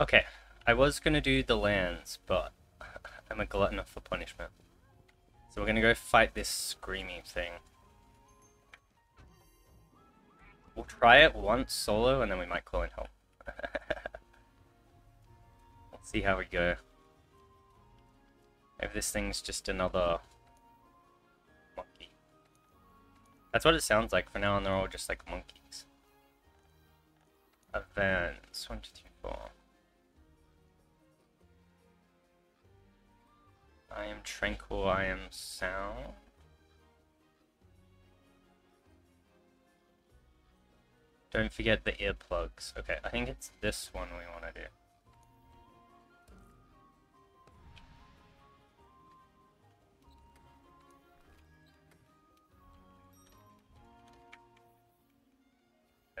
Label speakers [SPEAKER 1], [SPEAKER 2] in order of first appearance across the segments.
[SPEAKER 1] Okay, I was gonna do the lands, but I'm a glutton for punishment. So we're gonna go fight this screamy thing. We'll try it once solo, and then we might call in help. Let's see how we go. If this thing's just another monkey. That's what it sounds like. For now on, they're all just like monkeys. Events. One, two, three, four. I am tranquil, I am sound. Don't forget the earplugs. Okay, I think it's this one we want to do.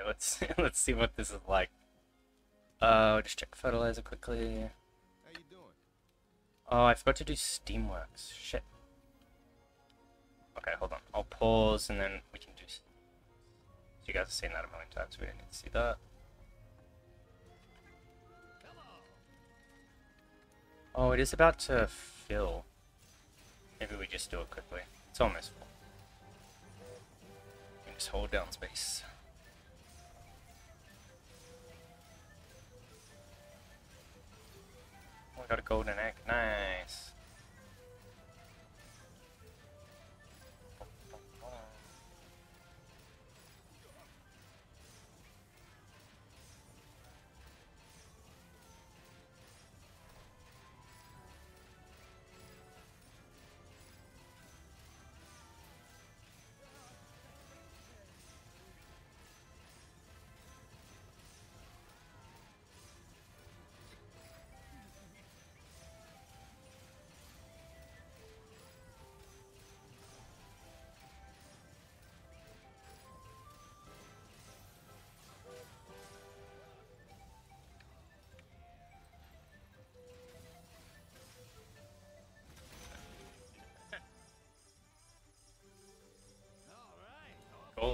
[SPEAKER 1] Let's let's see what this is like. Uh, just check fertilizer quickly. Oh, I forgot to do Steamworks. Shit. Okay, hold on. I'll pause and then we can do. You guys have seen that a million times. We didn't need to see that. Oh, it is about to fill. Maybe we just do it quickly. It's almost full. Just hold down space. I got a golden egg. Nice.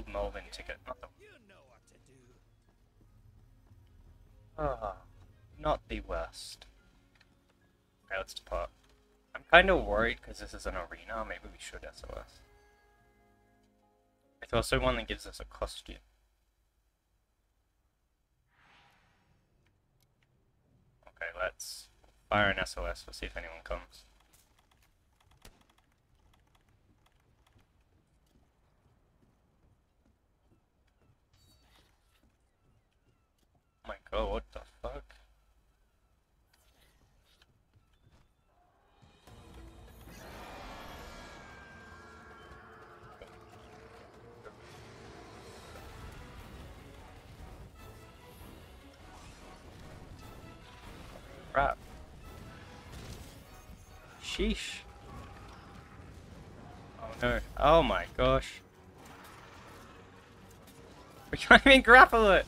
[SPEAKER 1] Gold Melvin ticket. Not the Ah, not the worst. Okay, let's depart. I'm kind of worried because this is an arena. Maybe we should SOS. It's also one that gives us a costume. Okay, let's fire an SOS. We'll see if anyone comes. Oh what the fuck? Crap. Sheesh. Oh no. Oh my gosh. We can't even grapple it!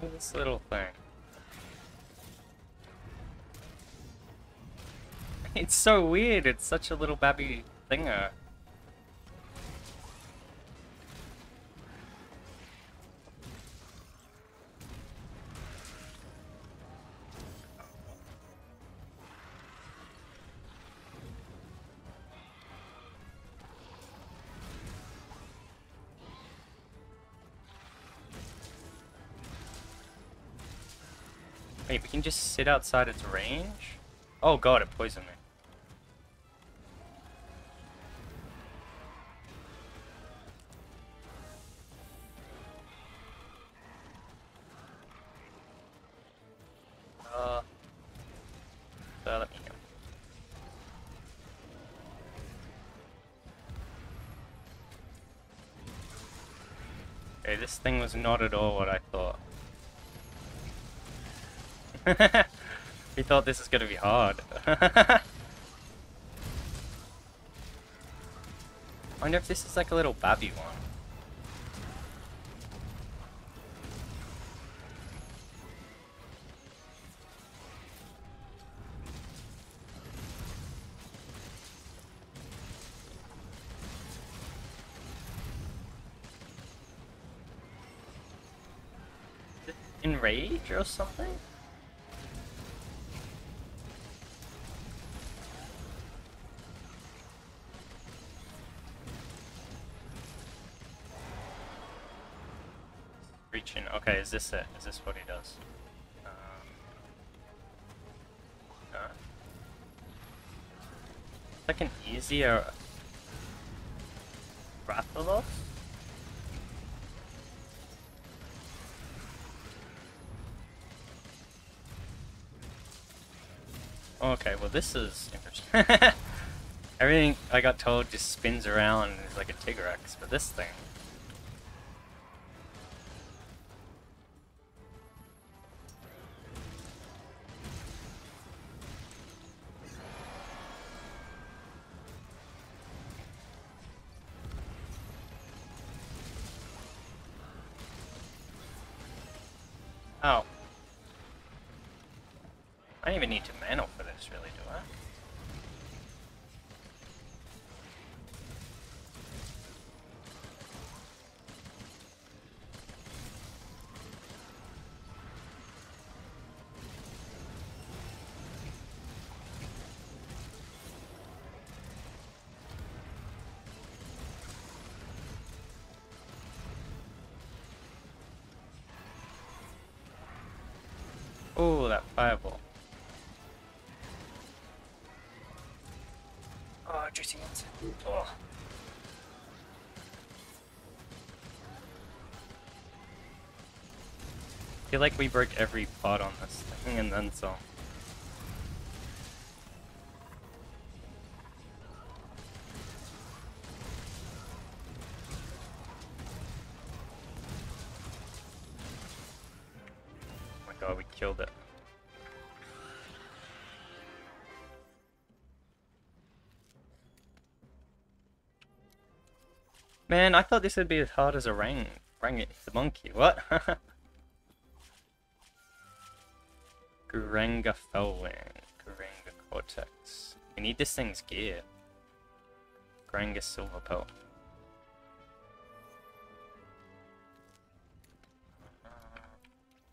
[SPEAKER 1] This little thing. It's so weird, it's such a little babby thinger. Sit outside its range? Oh god, it poisoned me. Uh, let me go. Okay, this thing was not at all what I thought. He thought this is gonna be hard. I wonder if this is like a little babby one. Enrage or something? Is this it? Is this what he does? Um, like an easier Rathalos? Okay, well this is interesting. Everything I got told just spins around and is like a Tigrex, but this thing... feel like we broke every pot on this thing and then some. Oh my god, we killed it. Man, I thought this would be as hard as a rang. Rang it, the monkey. What? Garuga Fellwing. Garuga Cortex. We need this thing's gear. Garuga Silver Pelt. Uh,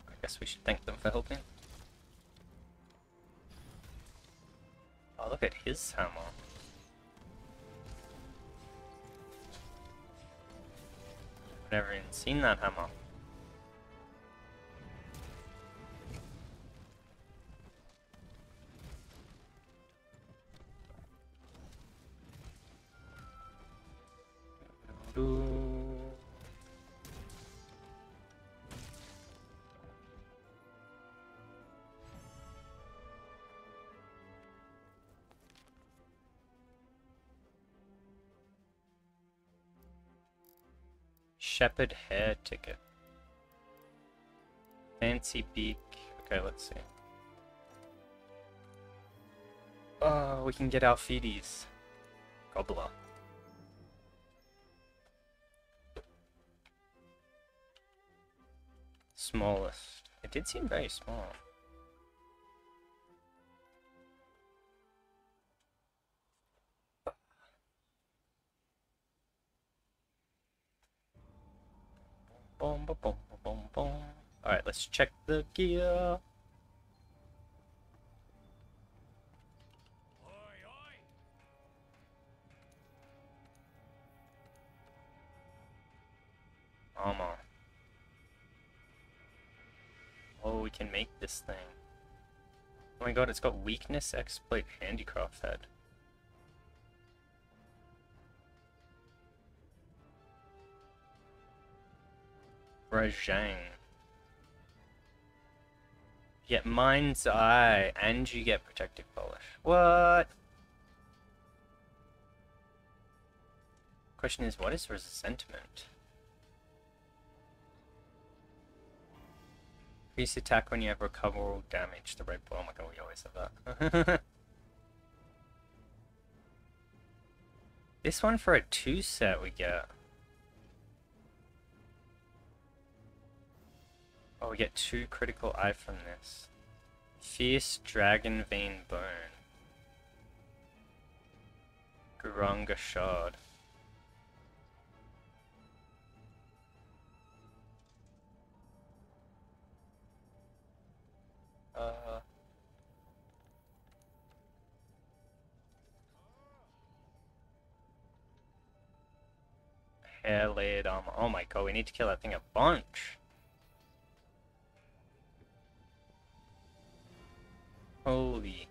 [SPEAKER 1] I guess we should thank them for helping. Oh, look at his hammer. I've never even seen that hammer. Shepherd hair ticket. Fancy beak. Okay, let's see. Oh, we can get feeties. Gobbler. Smallest. It did seem very small. Boom, boom, boom, boom, boom, boom. Alright, let's check the gear. Armor. Oh, we can make this thing. Oh my god, it's got weakness, exploit, handicraft head. Rajang. You get Mind's Eye, and you get Protective Polish. What? Question is, what is Resentment? Increase attack when you have recover recoverable damage. The red ball. Oh my god, we always have that. this one for a two set we get. Oh, we get two critical eye from this. Fierce Dragon Vein Bone. Garuga Shard. Hair layered armor. Um, oh my god, we need to kill that thing a bunch. Holy.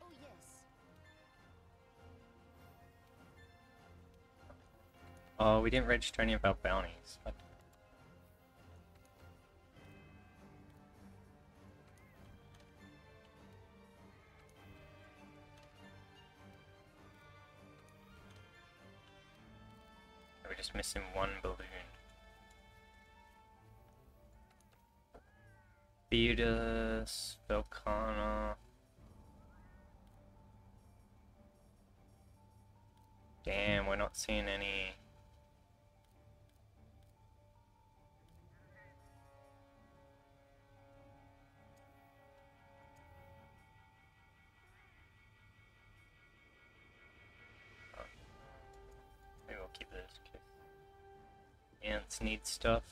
[SPEAKER 2] Oh.
[SPEAKER 1] Oh, we didn't register any of our bounties. What? Just missing one balloon. Beotodus, Velkhana. Damn, we're not seeing any. Ants need stuff.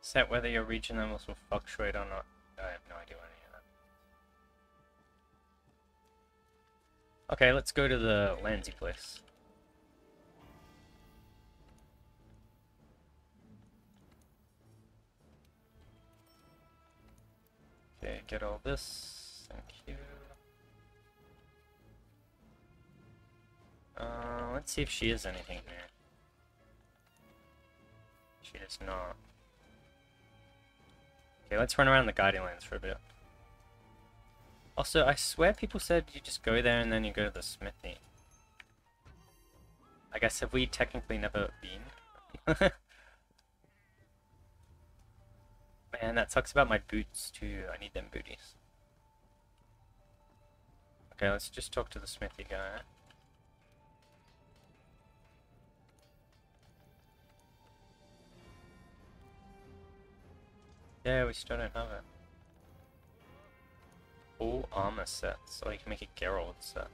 [SPEAKER 1] Set whether your region levels will fluctuate or not. I have no idea what any of that. Okay, let's go to the Landsy place. Okay, get all this. Thank you. Uh, let's see if she has anything here. She does not. Okay, let's run around the Guiding Lands for a bit. Also, I swear people said you just go there and then you go to the smithy. I guess have we technically never been? Man, that sucks about my boots too. I need them booties. Okay, let's just talk to the smithy guy. Yeah, we still don't have it. All armor sets, so you can make a Geralt set.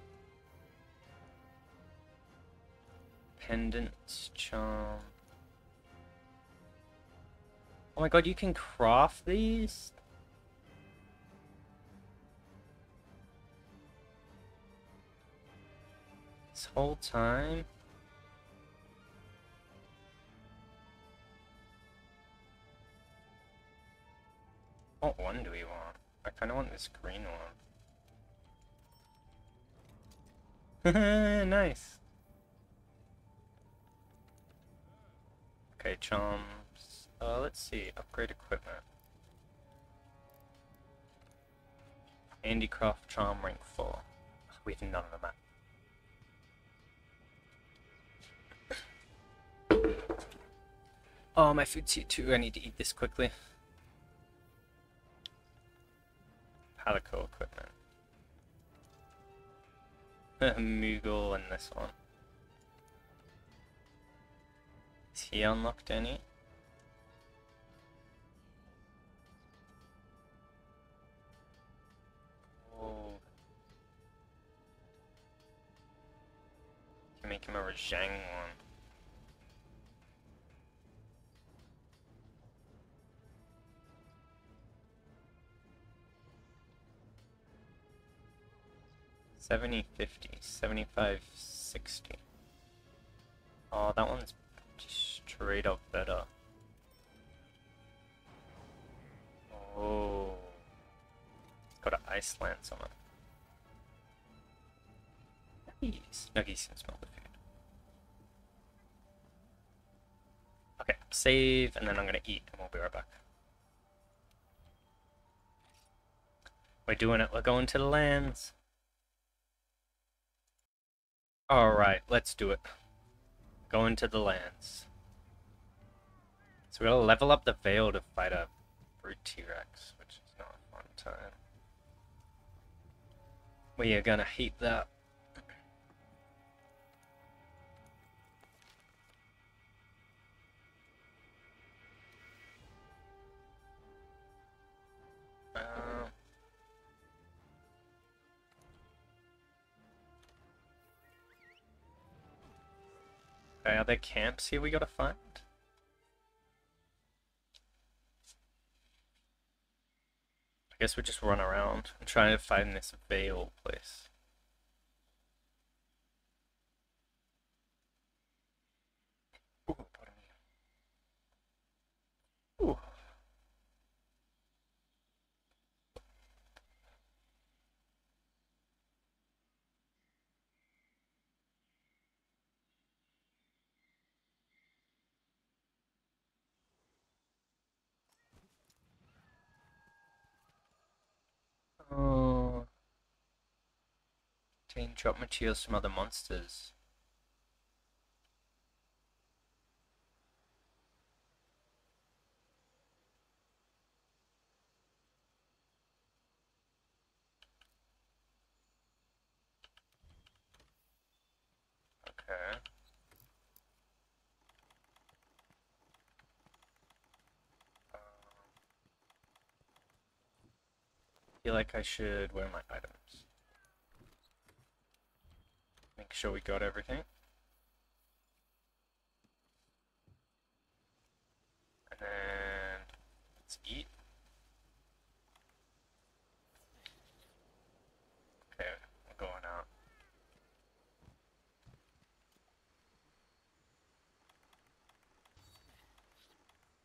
[SPEAKER 1] Pendants, charm. Oh my god, you can craft these? This whole time? What one do we want? I kinda want this green one. nice. Okay, charms. Uh, let's see. Upgrade equipment. Handicraft charm rank 4. We have none of them. Oh, my food's here too. I need to eat this quickly. Palico equipment. Moogle and this one. Is he unlocked any? Make him a Rajang one. Seventy fifty, seventy-five sixty. Oh, that one's straight up better. Oh. It's got an ice lance on it. Nice. Nuggies can smell Okay, save, and then I'm gonna eat, and we'll be right back. We're doing it. We're going to the lands. Alright, let's do it. Going to the lands. So we're gonna level up the Vale to fight a brute Tigrex, which is not a fun time. We are gonna hate that. Okay, are there camps here we gotta find? I guess we just run around and try to find this Vale place. Ooh, pardon me. Ooh. Oh. Obtain drop materials from other monsters. Okay. Um, feel like I should wear my items. Make sure we got everything. And then let's eat. Okay, I'm going out.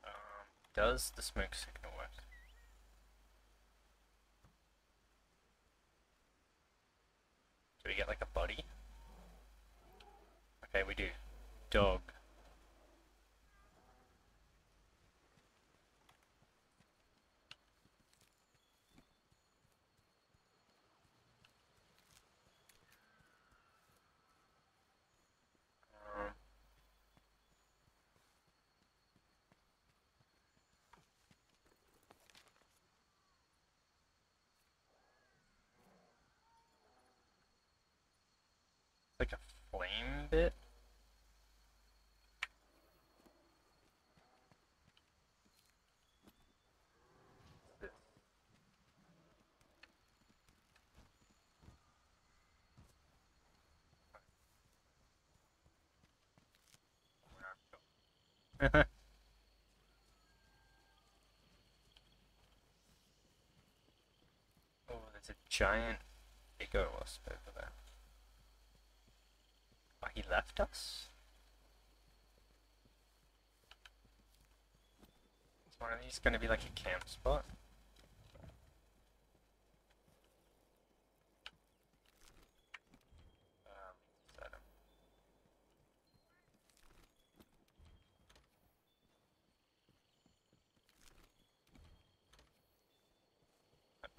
[SPEAKER 1] Um, does the smoke signal work? Do we get like a? Okay, we do. Dog. Like a flame bit. oh, Oh, there's a giant bigger wasp over there. Oh, he left us? Is one of these gonna be like a camp spot? Um, set him. I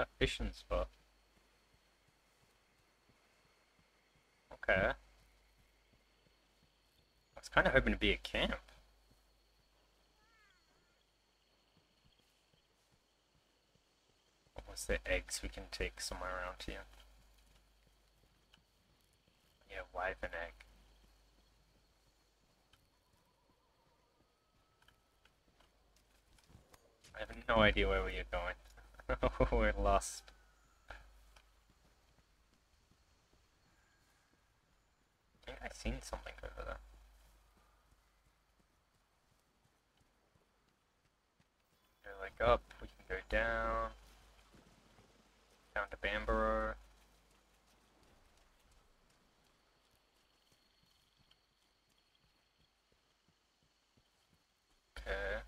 [SPEAKER 1] a fishing spot. Okay. I was kind of hoping to be a camp. What was the eggs we can take somewhere around here? Yeah, wyvern egg. I have no idea where we are going. We're lost. I think I've seen something over there. Go like up, we can go down. Down to Bamborough. Okay.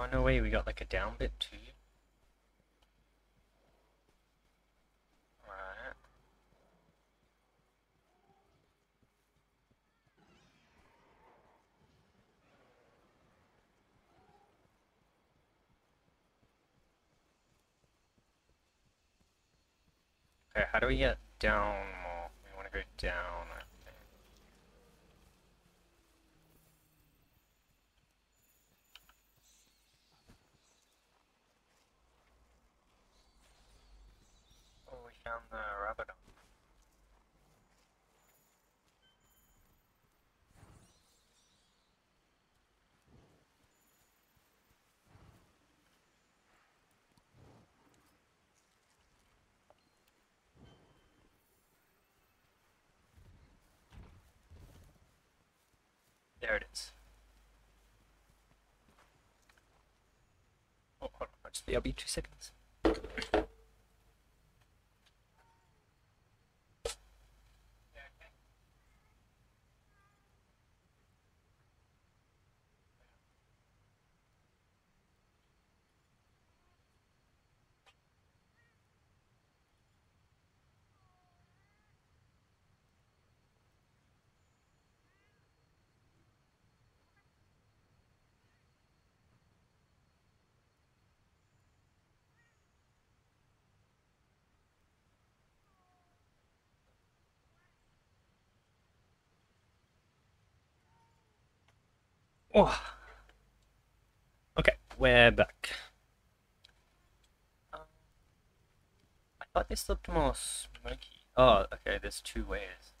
[SPEAKER 1] Oh, no way, we got like a down bit too. Right. Okay, how do we get down more? We want to go down. Found the. There it is. Oh, hold on. I'll just be, I'll be two seconds. Oh. Okay, we're back. Um, I thought this looked more smoky. Oh, okay, there's two ways.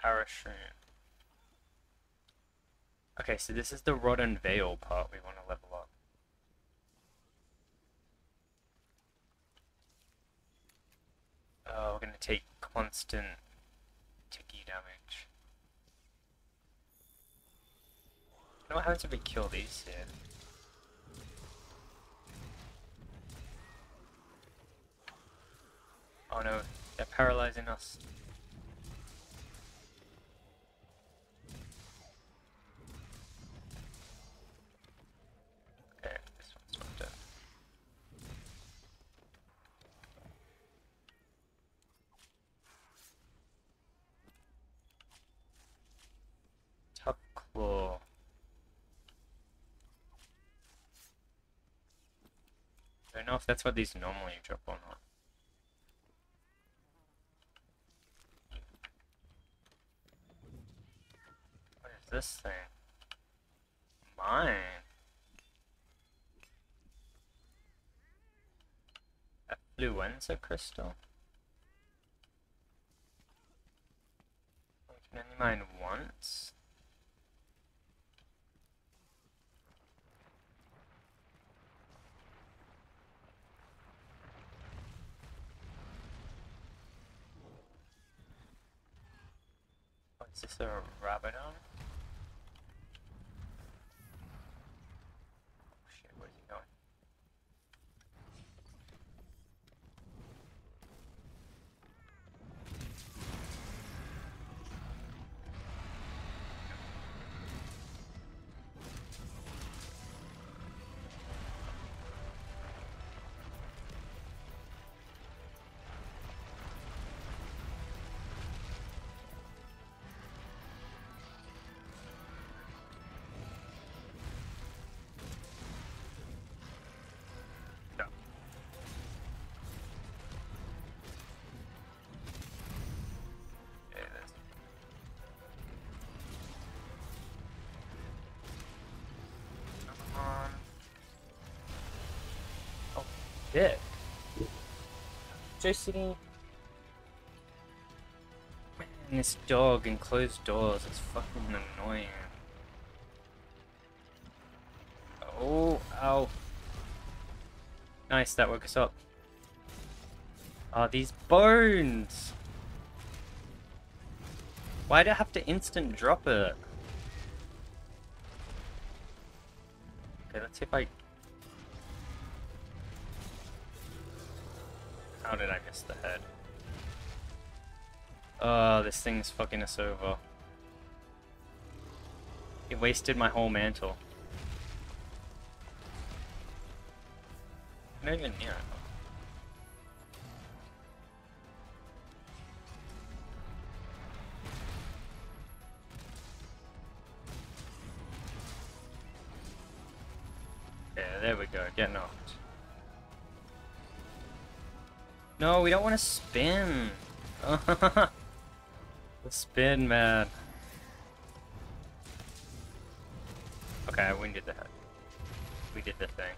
[SPEAKER 1] Parachute. Okay, so this is the Rotten Vale part we want to level up. Oh, we're gonna take constant ticky damage. You know happens if we kill these? Oh no, they're paralyzing us. Okay, this one's not dead. Tough claw. I don't know if that's what these normally drop or not. What is this thing? Mine. Affluenza crystal? Can mine Josie. Man, this dog and closed doors is fucking annoying. Oh, ow. Nice, that woke us up. Ah, these bones! Why'd I have to instant drop it? Okay, let's see if I... How did I miss the head? Oh, this thing's fucking us over. It wasted my whole mantle. Not even near. No, we don't want to spin. the spin, man. Okay, we did that. We did the thing.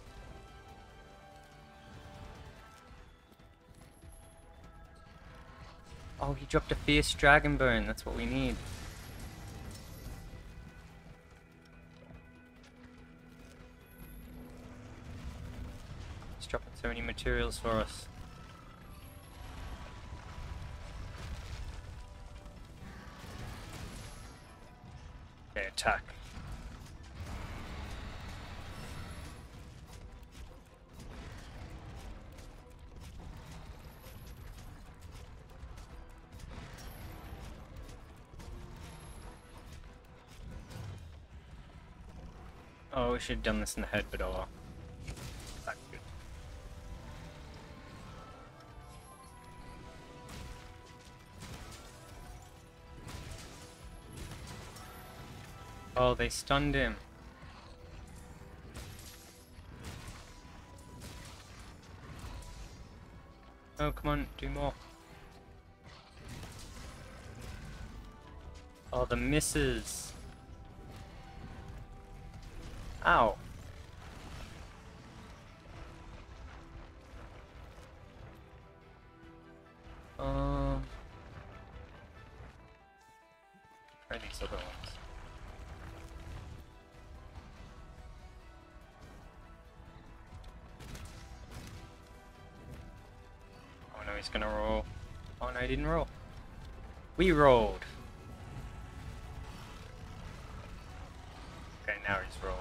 [SPEAKER 1] Oh, he dropped a fierce dragon bone. That's what we need. He's dropping so many materials for us. Attack. Oh, we should have done this in the head, but oh well. Oh, they stunned him. Oh, come on, do more. Oh, the misses. Ow. He didn't roll. We rolled. Okay, now he's rolling.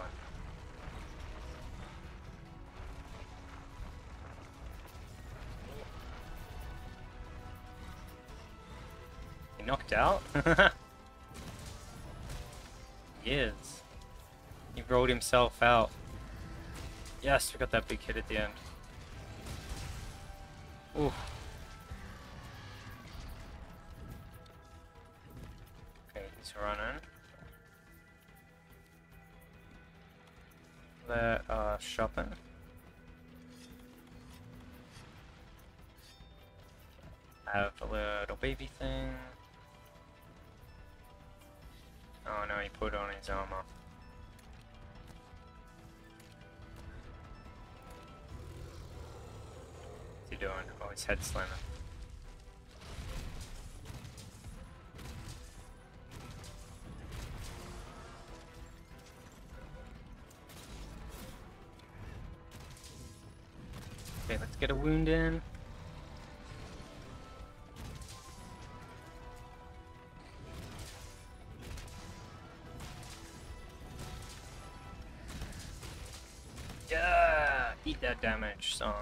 [SPEAKER 1] He knocked out? he is. He rolled himself out. Yes, we got that big hit at the end. Ooh. Head slamming. Okay, let's get a wound in. Yeah, eat that damage, so.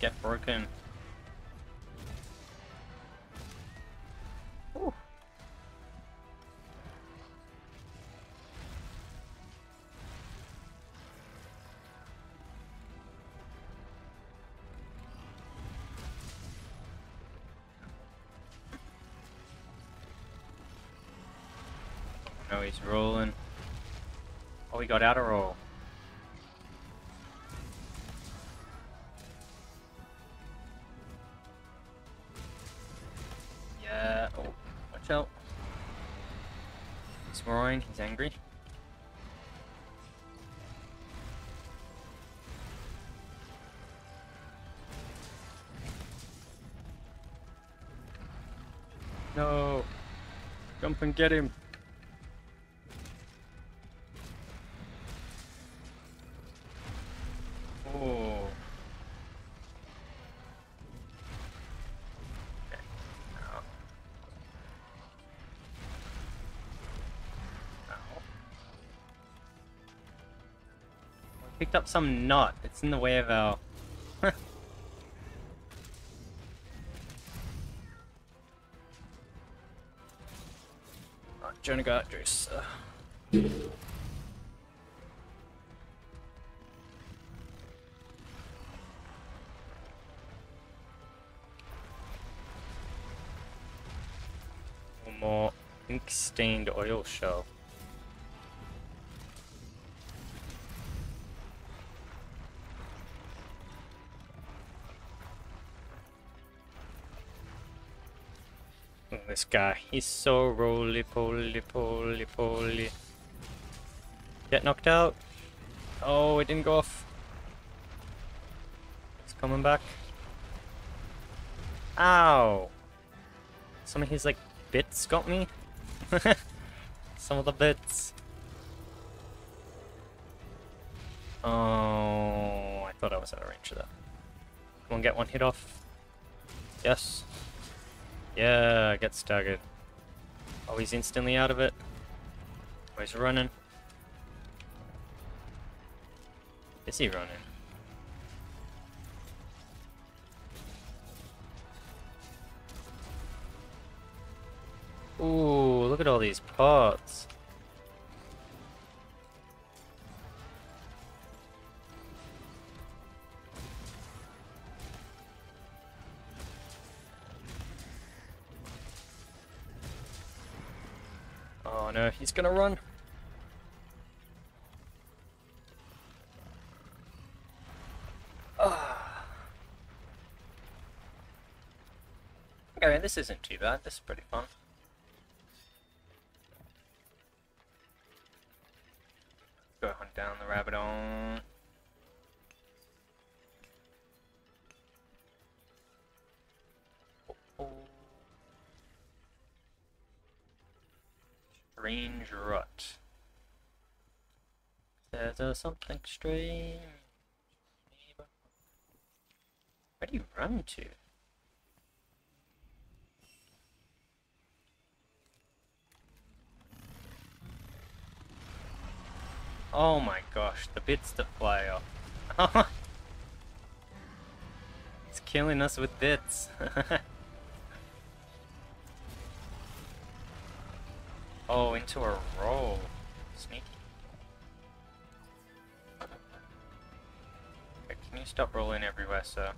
[SPEAKER 1] Get broken. Ooh. No, he's rolling. Oh, he got out of roll. He's angry. No. Jump and get him. some knot. It's in the way of our... Jonah got Drace. One more ink-stained oil shell. This guy, he's so roly poly poly poly. Get knocked out. Oh, it didn't go off. It's coming back. Ow! Some of his like bits got me. Some of the bits. Oh, I thought I was out of range of that. Come on, get one hit off. Yes. Yeah, I get staggered. Oh, he's instantly out of it. Oh, running. Is he running? Ooh, look at all these pots. He's gonna run. Ah. Okay, this isn't too bad. This is pretty fun. Strange rut. There's uh, something strange. Where do you run to? Oh my gosh, the bits that fly off. it's killing us with bits. oh, into a roll. Sneaky. Okay, can you stop rolling everywhere, sir?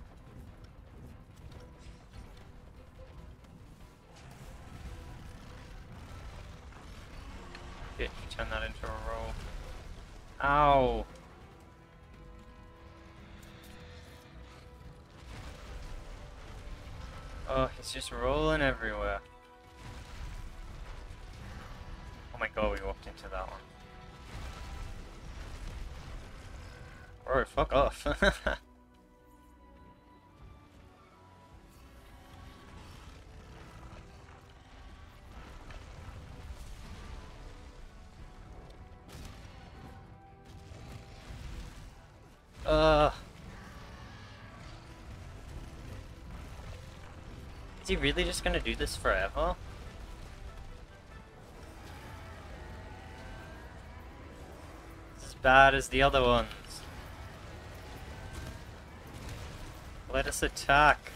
[SPEAKER 1] Yeah, turn that into a roll. Ow! Oh, he's just rolling everywhere. Oh god, we walked into that one. Bro, fuck off. Uh. Is he really just gonna do this forever? Bad as the other ones. Let us attack.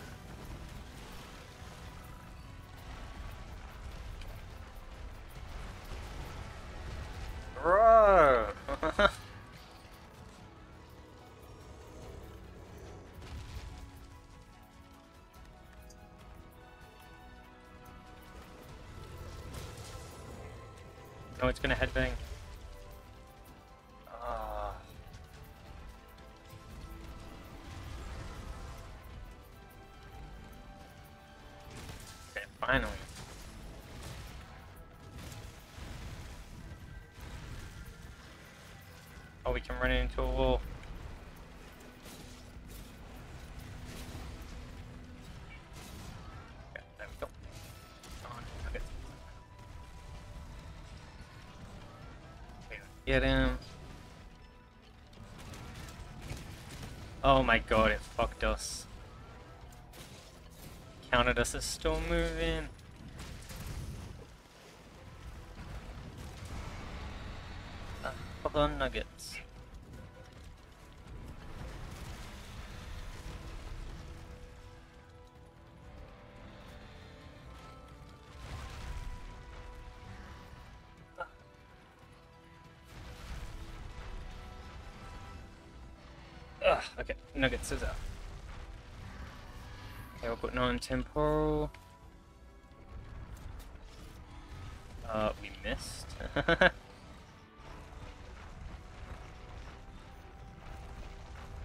[SPEAKER 1] Bro! Oh, it's gonna headbang. Get him. Oh my god, it fucked us. Counted us as still moving. Uh, hold on, nuggets. Is. Okay, we're putting on tempo. Uh, we missed.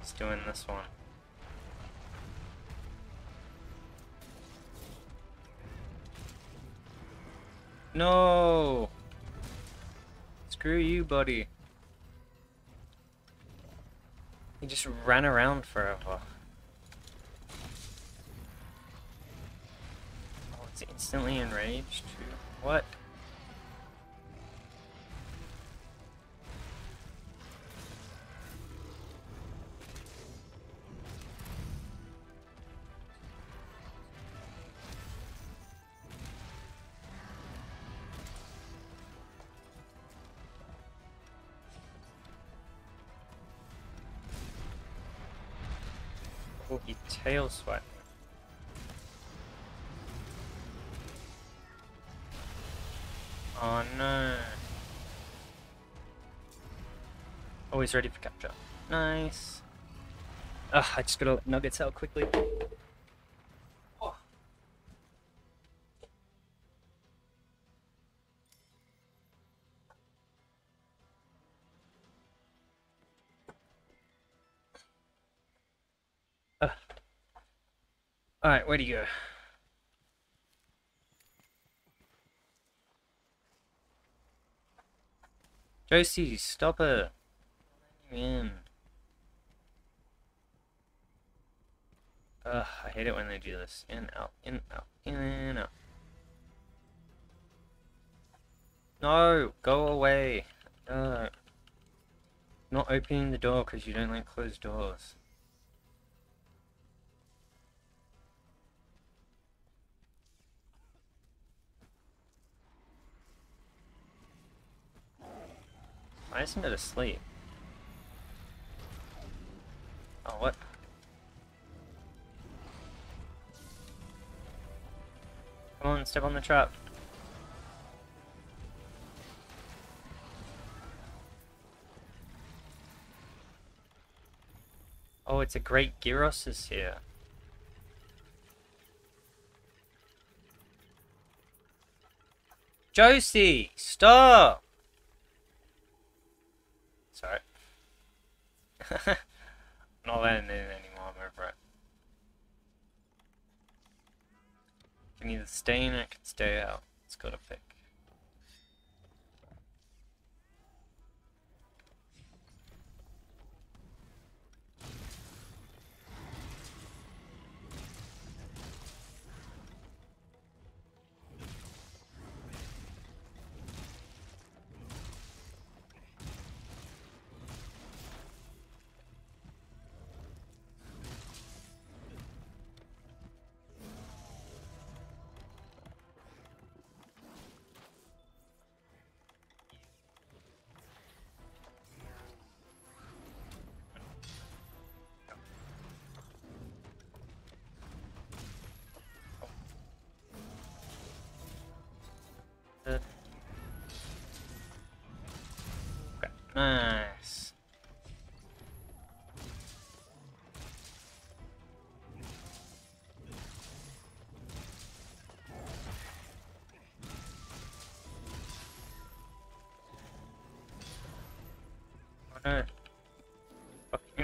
[SPEAKER 1] Just doing this one. No! Screw you, buddy. He just ran around for Oh, it's instantly enraged? What? Oh, he tail swept He's ready for capture. Nice. Ugh, I just gotta let nuggets out quickly. Oh. Alright, where do you go? Josie, stop it. Let you in. Ugh, I hate it when they do this. In, out, in, out, in, out. No, go away. Uh, not opening the door because you don't like closed doors. Why isn't it asleep? Oh, what? Come on, step on the trap. Oh, it's a great Girros is here. Josie, stop! Sorry. Not letting in I'm over it. Can either stay in or it can stay out. It's got to pick.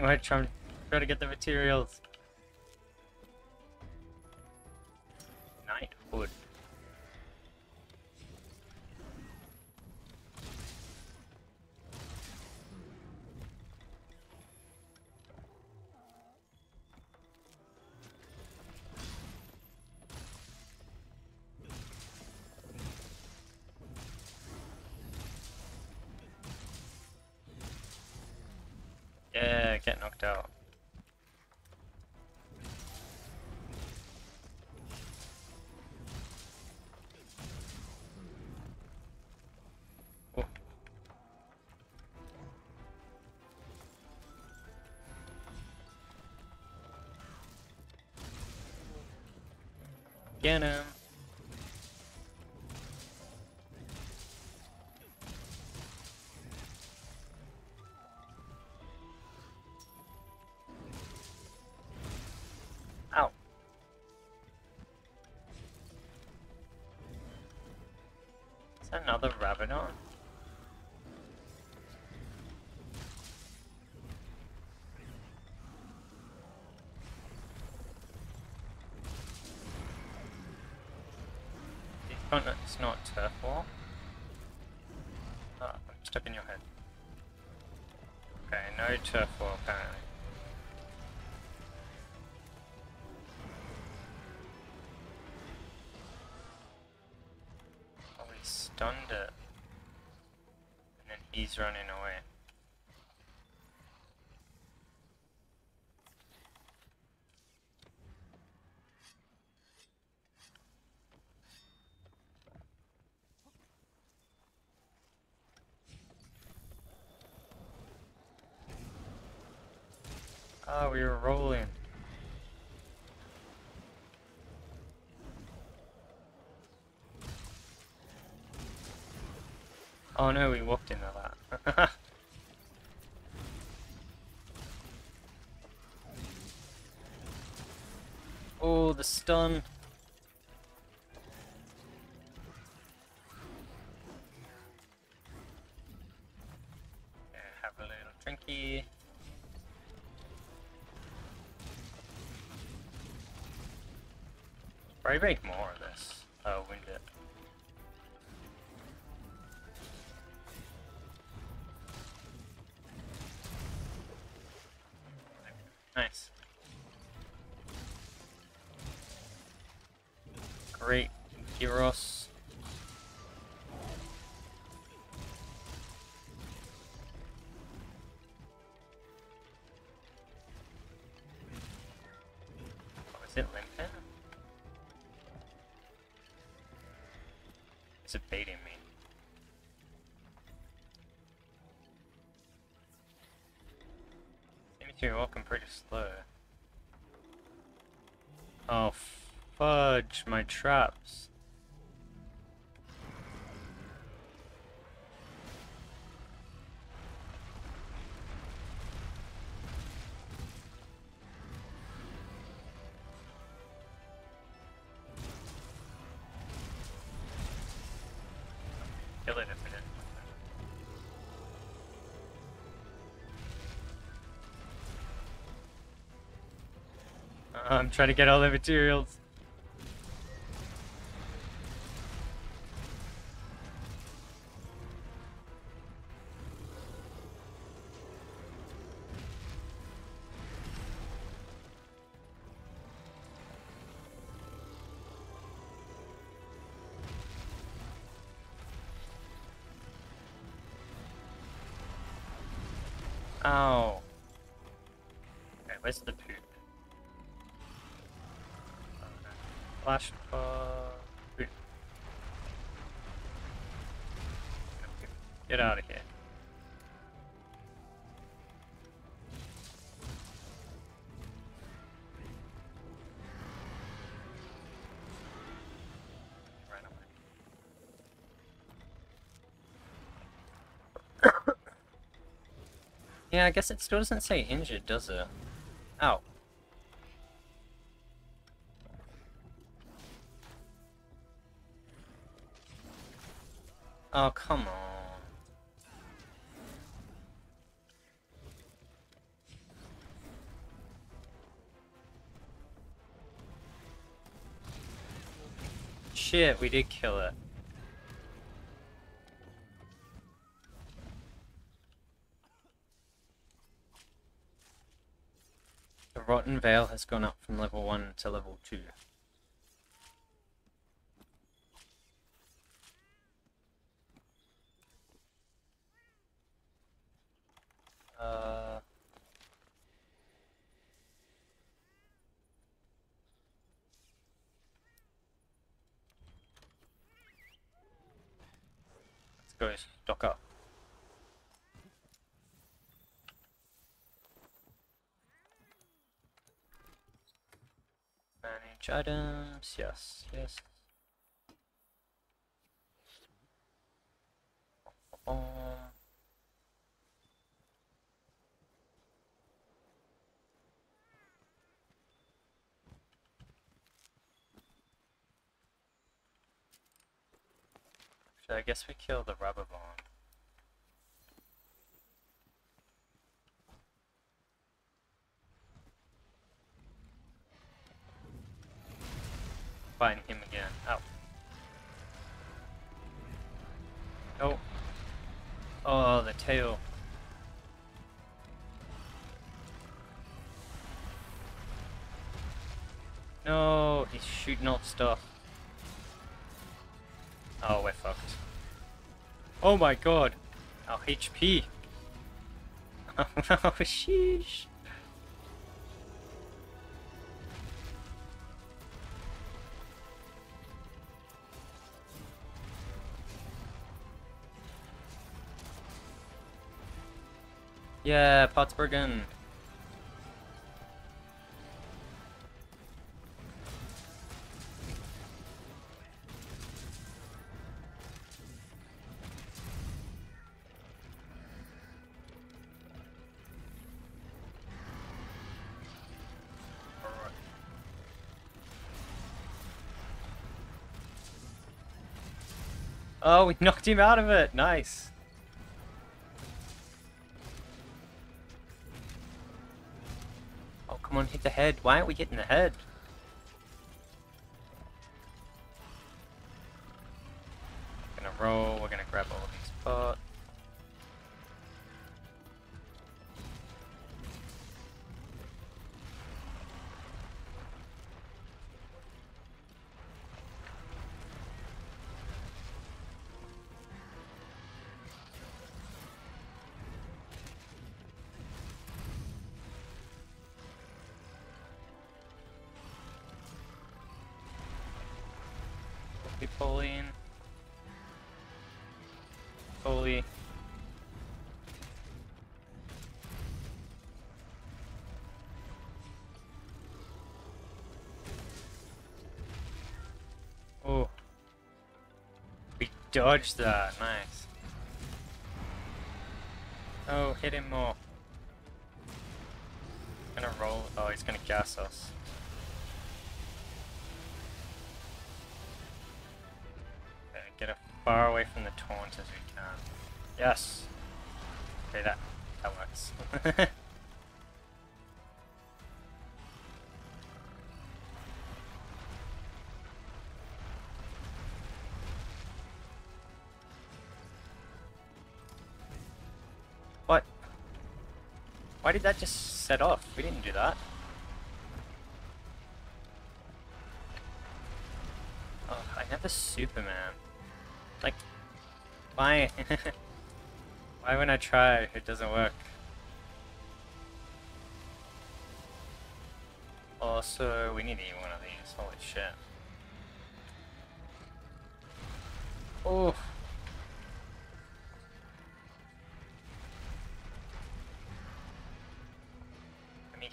[SPEAKER 1] Right, trying try to get the materials. Get him. Ow. Another Radobaan? Oh, no, turf wall. Ah, I'm in your head. Okay, no turf wall we were rolling. Oh no, we walked into that. oh, the stun. Probably make more of this. Oh, wind it. Is it baiting me? Seems to be walking pretty slow. Oh, fudge, my traps. Trying to get all the materials. Yeah, I guess it still doesn't say injured, does it? Ow. Oh, come on. Shit, we did kill it. The Rotten Vale has gone up from level 1 to level 2. Uh... Let's go stock up. Manage yes, yes. Um, So I guess we kill the Radobaan. Oh. Oh, the tail. No, he's shooting off stuff. Oh, we're fucked. Oh my god. Our HP. Oh sheesh. Yeah, Pottsbergen. Oh, we knocked him out of it. Nice. Hit the head. Why aren't we hitting the head? We dodged that. Nice. Oh, hit him more. Gonna roll. Oh, he's gonna gas us. Okay, get as far away from the taunt as we can. Yes. Okay, that that works. did that just set off? We didn't do that. Oh, I never Superman. Like, why? why when I try, it doesn't work? Also, we need to eat one of these. Holy shit. Oh.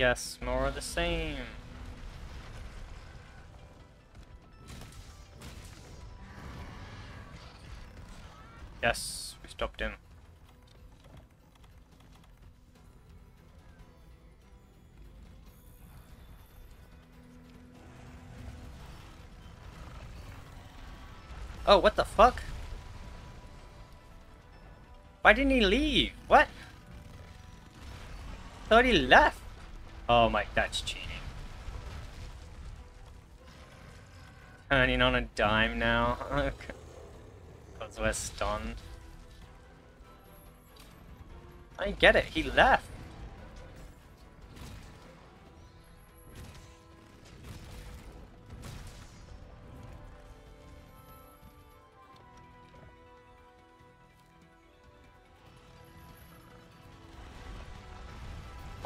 [SPEAKER 1] Guess, more of the same. Yes, we stopped him. Oh, what the fuck? Why didn't he leave? What? Thought he left. Oh my, that's cheating. Turning on a dime now. Because we're stunned. I get it, he left.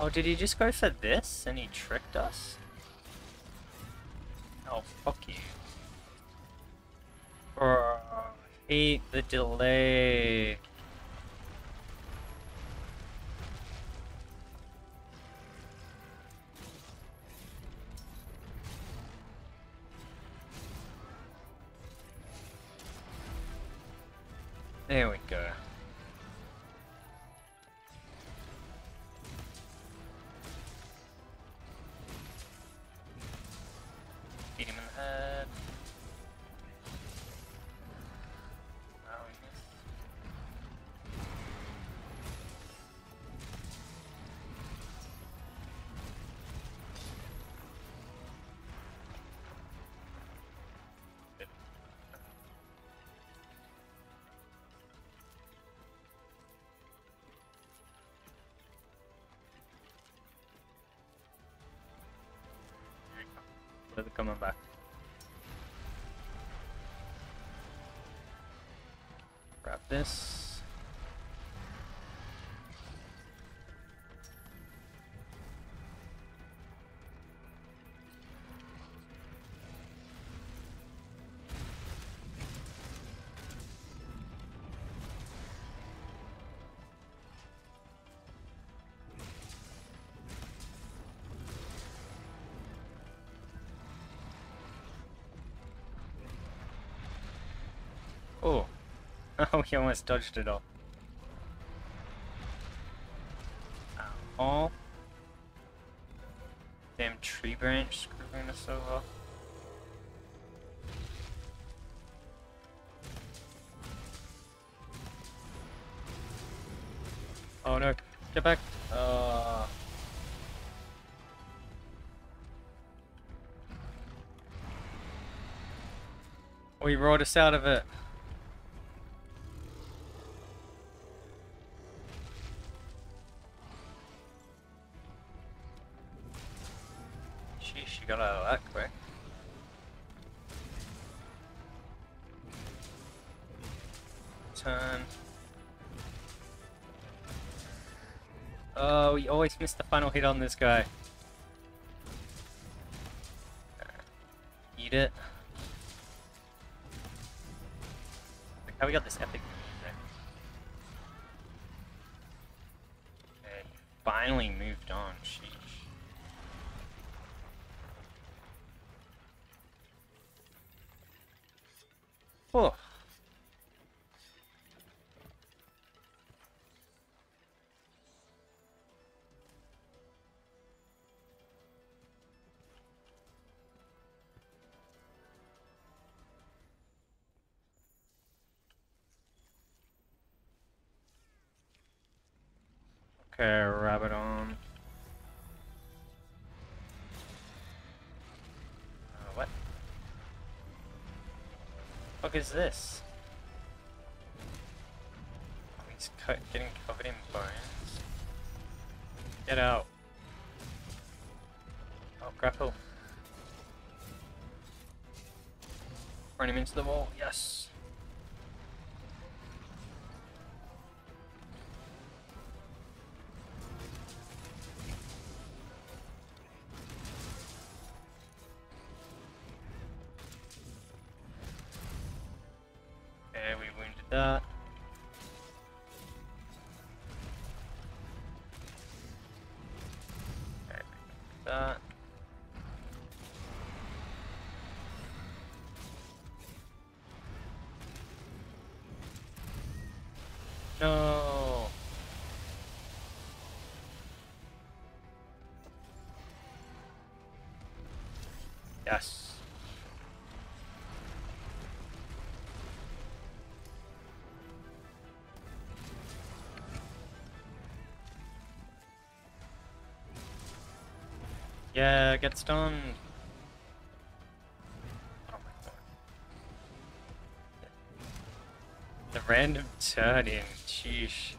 [SPEAKER 1] Oh, did he just go for this and he tricked us? Oh, fuck you. Brr, hate the delay. This. Oh, he almost dodged it all. Oh. Damn tree branch screwing us over. Oh no, get back. Uh... We rode us out of it. Miss the final hit on this guy. Is this? Oh, he's cut, getting covered in bones. Get out. Oh, grapple. Run him into the wall. Yes. Yeah, get stunned. Oh. The random turn in, sheesh.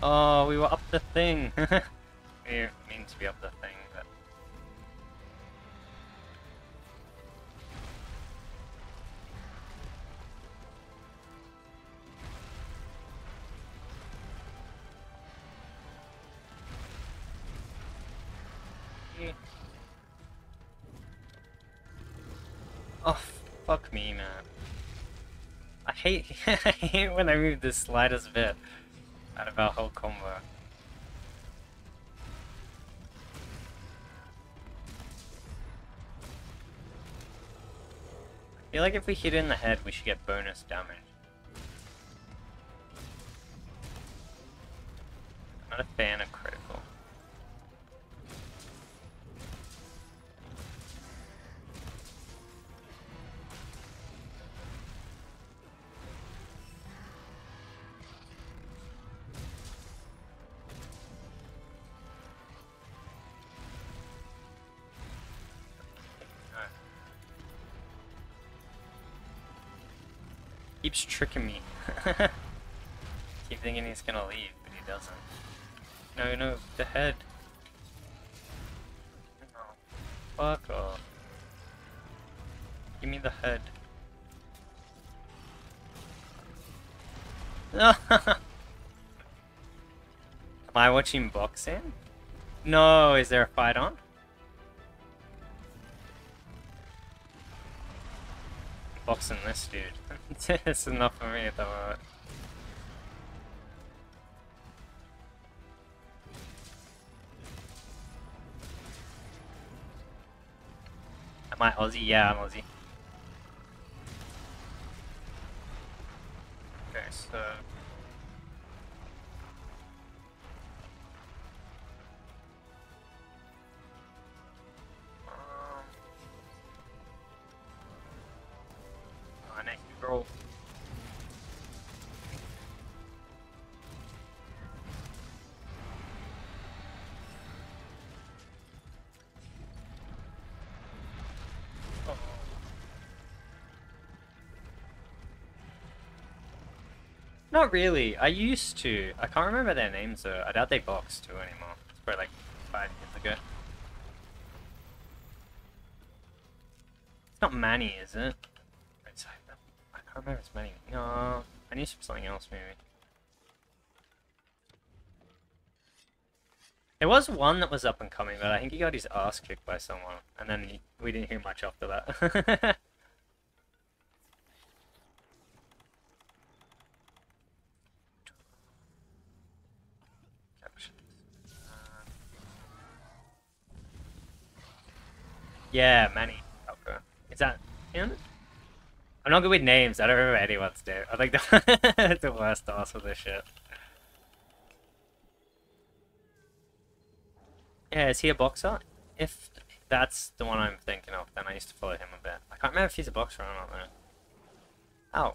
[SPEAKER 1] Oh, we were up the thing. we mean to be up the I hate when I move the slightest bit out of our whole combo. I feel like if we hit in the head, we should get bonus damage. I'm not a fan of critical. Thinking he's gonna leave, but he doesn't. No, no, the head. No. Fuck off. Give me the head. Am I watching boxing? No, is there a fight on? Boxing this dude. this is enough for me at the moment. I Aussie? Yeah, I'm Aussie. Not really. I used to. I can't remember their names though. I doubt they box too anymore. It's probably like five years ago. It's not Manny, is it? It's, I can't remember it's Manny. No, I knew something else maybe. There was one that was up and coming, but I think he got his ass kicked by someone, and then he, we didn't hear much after that. Yeah, Manny. Okay. Is that him? I'm not good with names. I don't remember anyone's name. I think the, the worst ass with this shit. Yeah, is he a boxer? If that's the one I'm thinking of, then I used to follow him a bit. I can't remember if he's a boxer or not though. Ow.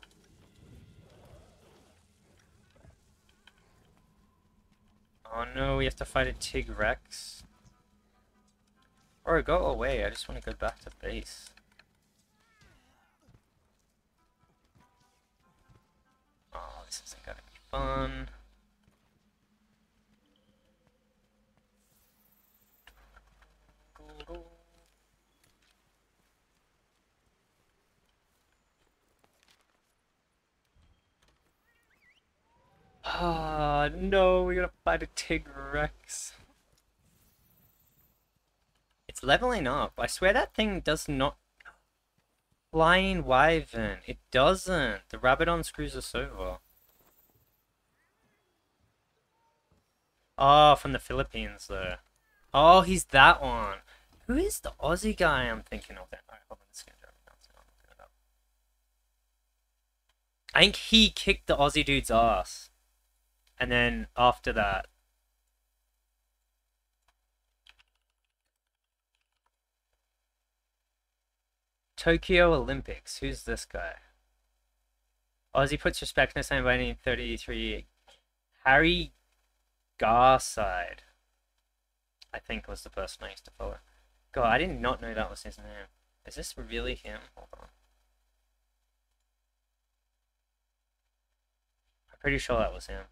[SPEAKER 1] Oh no, we have to fight a Tigrex. Or go away, I just want to go back to base. Oh, this isn't gonna be fun. Ah, no, we gotta fight a Tigrex. It's leveling up. I swear that thing does not... Flying Wyvern. It doesn't. The Radobaan screws us over. Oh, from the Philippines, though. Oh, he's that one. Who is the Aussie guy I'm thinking of? Up. I think he kicked the Aussie dude's ass. And then after that, Tokyo Olympics. Who's this guy? Aussie puts respect in his name by 1933. Harry Garside, I think was the person I used to follow. God, I did not know that was his name. Is this really him? Hold on. I'm pretty sure that was him.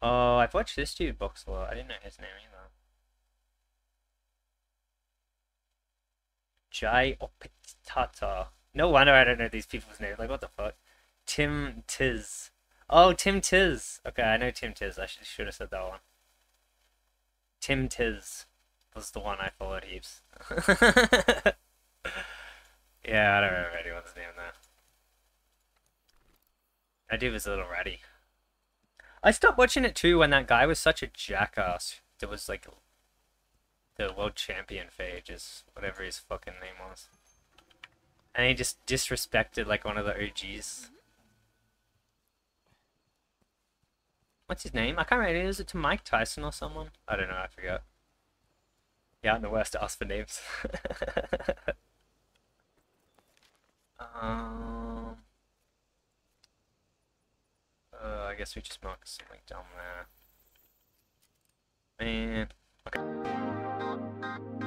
[SPEAKER 1] Oh, I've watched this dude box a lot. I didn't know his name either. Jai Opetaia. No wonder I don't know these people's names. Like, what the fuck? Tim Tiz. Oh, Tim Tiz. Okay, I know Tim Tiz. I should, should have said that one. Tim Tiz was the one I followed heaps. yeah, I don't remember anyone's name there. I do was a little ratty. I stopped watching it too when that guy was such a jackass. There was like the world champion for ages, whatever his fucking name was. And he just disrespected like one of the OGs. What's his name? I can't remember. Is it to Mike Tyson or someone? I don't know. I forgot. Yeah, I'm the worst to ask for names. um. Uh, I guess we just mark something down there. Man. Okay.